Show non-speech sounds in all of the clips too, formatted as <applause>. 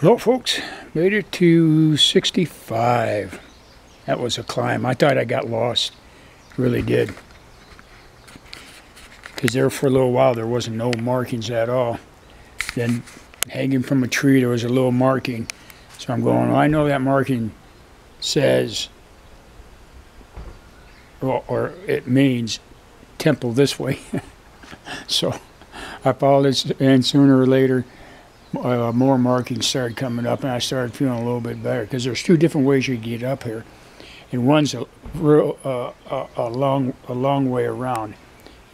Hello, folks. Made it to 65. That was a climb. I thought I got lost. Really did. Because there for a little while there wasn't no markings at all. Then hanging from a tree there was a little marking. So I'm going, well, I know that marking says, or, or it means temple this way. <laughs> so I followed it, and sooner or later, uh, more markings started coming up, and I started feeling a little bit better because there's two different ways you get up here, and one's a real uh, a, a long a long way around,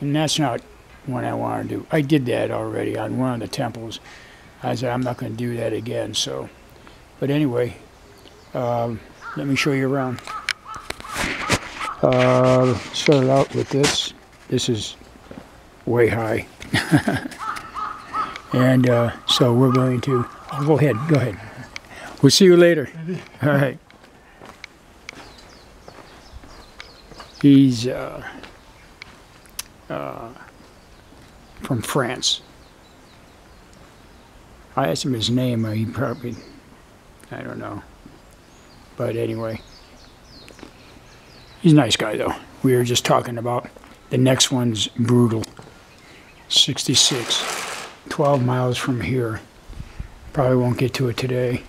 and that's not what I want to do. I did that already on one of the temples. I said I'm not going to do that again. So, but anyway, um, let me show you around. Uh, started out with this. This is way high. <laughs> and uh, so we're going to, oh, go ahead, go ahead. We'll see you later. All right. He's uh, uh, from France. I asked him his name, he probably, I don't know. But anyway, he's a nice guy though. We were just talking about the next one's brutal. 66. 12 miles from here. Probably won't get to it today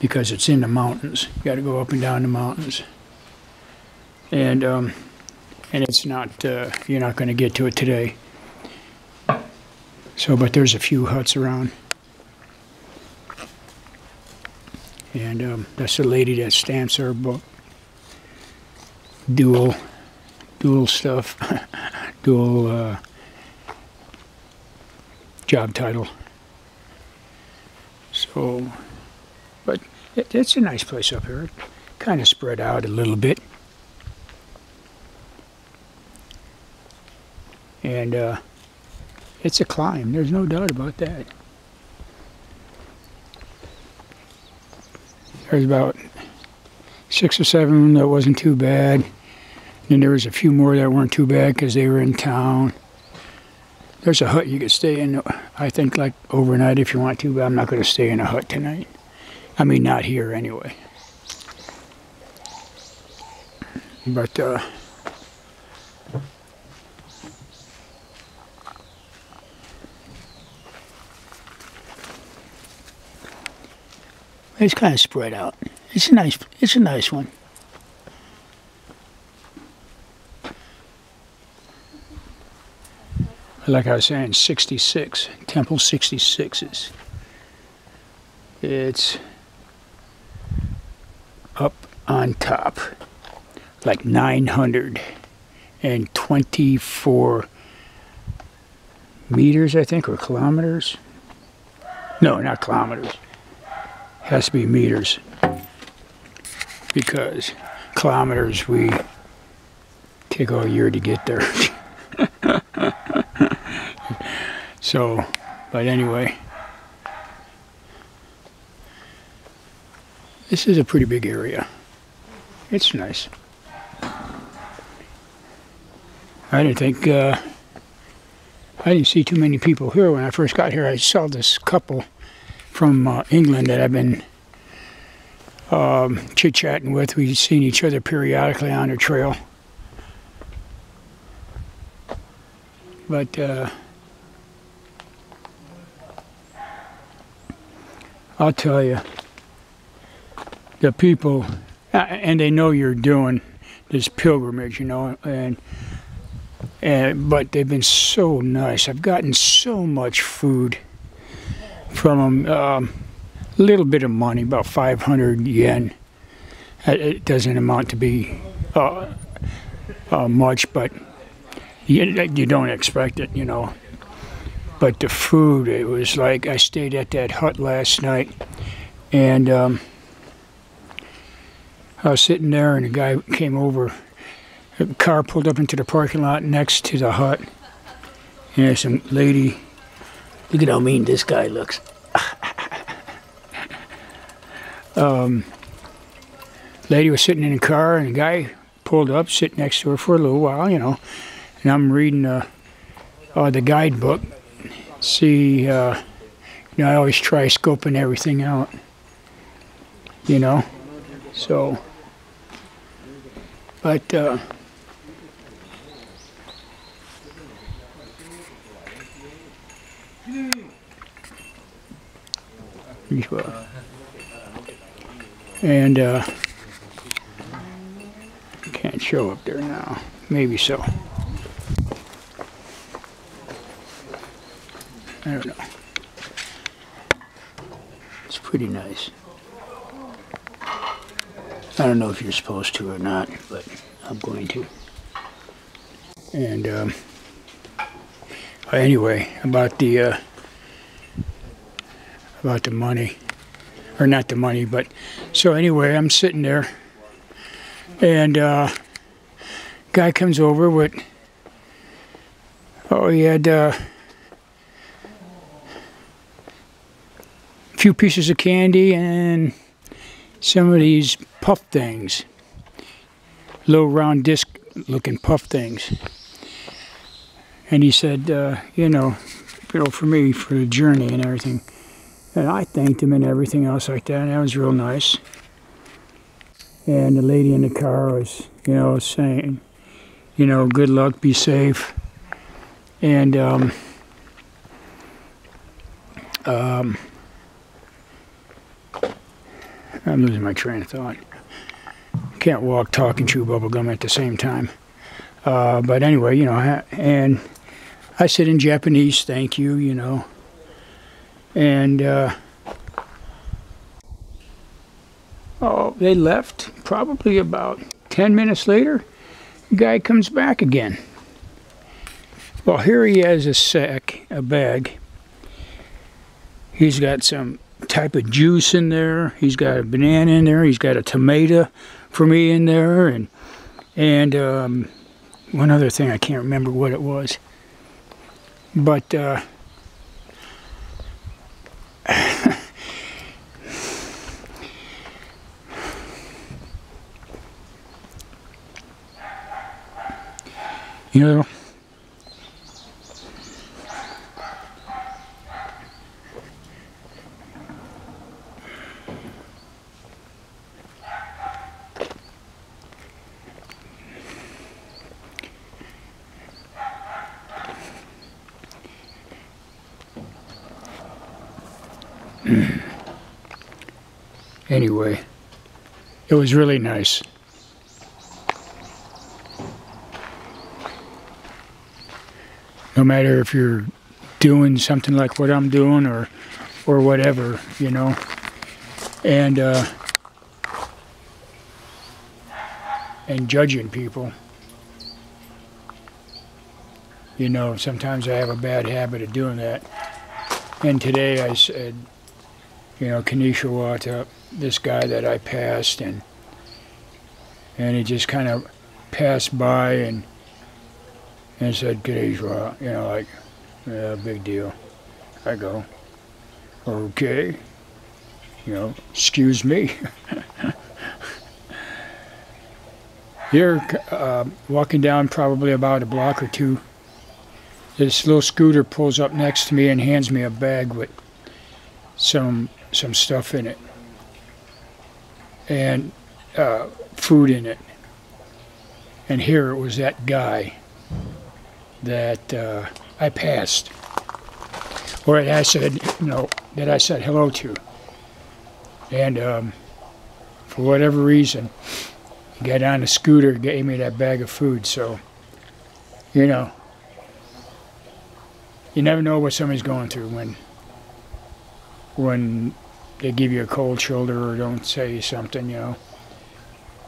because it's in the mountains. You got to go up and down the mountains. And um, and it's not uh, you're not going to get to it today. So, but there's a few huts around. And um, that's the lady that stamps our book. Dual, dual stuff, <laughs> dual uh, job title. So, but it, it's a nice place up here. Kind of spread out a little bit. And uh, it's a climb, there's no doubt about that. There's about six or seven that wasn't too bad. And there was a few more that weren't too bad because they were in town. There's a hut you could stay in, I think, like overnight if you want to, but I'm not going to stay in a hut tonight. I mean, not here anyway. But, uh, it's kind of spread out. It's a nice, it's a nice one. Like I was saying, 66, Temple 66s. It's up on top, like 924 meters, I think, or kilometers. No, not kilometers. Has to be meters. Because kilometers, we take all year to get there. <laughs> So, but anyway, this is a pretty big area. It's nice. I didn't think, uh, I didn't see too many people here when I first got here. I saw this couple from uh, England that I've been um, chit-chatting with. We've seen each other periodically on the trail. But, uh, I'll tell you, the people, and they know you're doing this pilgrimage, you know, and and but they've been so nice. I've gotten so much food from them. Um, a little bit of money, about 500 yen. It doesn't amount to be uh, uh, much, but you, you don't expect it, you know. But the food, it was like I stayed at that hut last night, and um, I was sitting there, and a guy came over. A car pulled up into the parking lot next to the hut, and there's some lady. Look at how mean this guy looks. <laughs> um, lady was sitting in the car, and a guy pulled up, sitting next to her for a little while, you know. And I'm reading uh, uh, the guidebook, see uh, you know, I always try scoping everything out. You know, so, but uh, and uh, can't show up there now. Maybe so. I don't know. It's pretty nice. I don't know if you're supposed to or not, but I'm going to. And um, anyway, about the uh, about the money, or not the money, but so anyway, I'm sitting there, and uh, guy comes over with oh he had. Uh, few pieces of candy and some of these puff things, little round disc looking puff things. And he said, uh, you know, you know, for me, for the journey and everything. And I thanked him and everything else like that. And that was real nice. And the lady in the car was, you know, saying, you know, good luck, be safe. And um, um, I'm losing my train of thought. Can't walk, talk, and chew bubble gum at the same time. Uh, but anyway, you know, and I said in Japanese, thank you, you know. And, uh, oh, they left probably about 10 minutes later. The guy comes back again. Well, here he has a sack, a bag. He's got some type of juice in there. He's got a banana in there. He's got a tomato for me in there, and and um, one other thing I can't remember what it was. But uh, <laughs> you know. <clears throat> anyway, it was really nice. No matter if you're doing something like what I'm doing or or whatever, you know. And uh, and judging people. You know, sometimes I have a bad habit of doing that. And today I said, you know, Konnichiwa to this guy that I passed, and and he just kind of passed by and and said Konnichiwa, you know, like, yeah, big deal. I go, okay, you know, excuse me. <laughs> Here, uh, walking down probably about a block or two, this little scooter pulls up next to me and hands me a bag with some some stuff in it and uh, food in it. And here it was that guy that uh, I passed, or that I said, you know, that I said hello to. And um, for whatever reason, he got on the scooter, gave me that bag of food. So, you know, you never know what somebody's going through when when they give you a cold shoulder or don't say something, you know.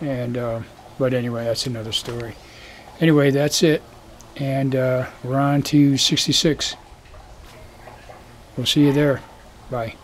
And uh, but anyway, that's another story. Anyway, that's it, and uh, we're on to 66. We'll see you there. Bye.